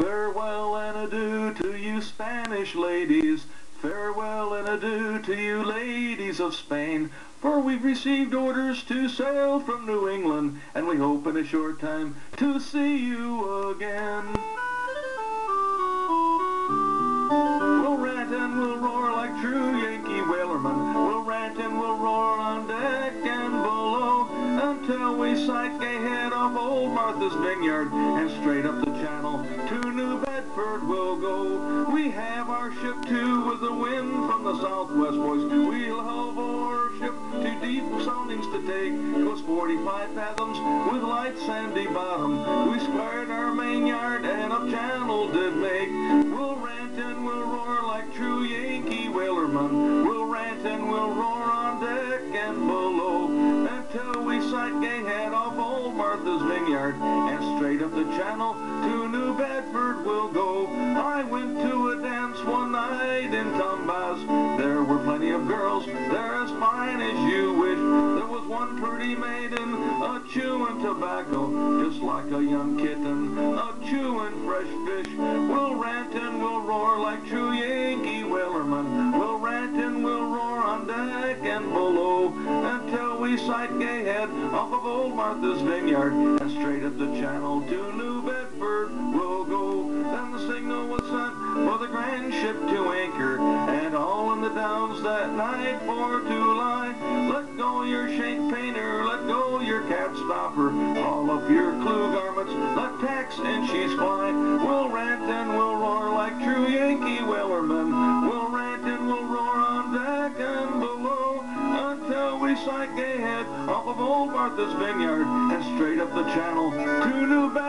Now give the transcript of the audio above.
Farewell and adieu to you Spanish ladies. Farewell and adieu to you ladies of Spain. For we've received orders to sail from New England, and we hope in a short time to see you again. We'll rant and we'll roar like true Yankee whalermen. We'll rant and we'll roar on deck we sight gay head off old Martha's Vineyard and straight up the channel to New Bedford we'll go. We have our ship too with the wind from the southwest, boys. We'll have our ship to deep soundings to take. Goes 45 fathoms with light sandy bottom. We squared our main yard and up channel did make. We'll rant and we'll roar like true Yankee whalermen. We'll rant and we'll roar on deck and below until we gay head off old Martha's Vineyard and straight up the channel to New Bedford we'll go. I went to a dance one night in Tombaz. There were plenty of girls they're as fine as you wish. There was one pretty maiden a chewing tobacco just like a young kitten a chewing fresh fish. We'll rant and we'll roar like true Yankee whalermen. We'll rant and we'll roar on deck and below we sight gay head off of old Martha's Vineyard and straight up the channel to New Bedford we'll go. Then the signal was sent for the grand ship to anchor and all in the downs that night for to lie. Let go your shank painter, let go your cat stopper, all up your clew garnets, let tacks and she's fly. We'll rant and we'll roar like true Yankee whalermen. We'll rant and we'll roar on deck and until we sight gay head off of old Martha's Vineyard and straight up the channel to New Bedford.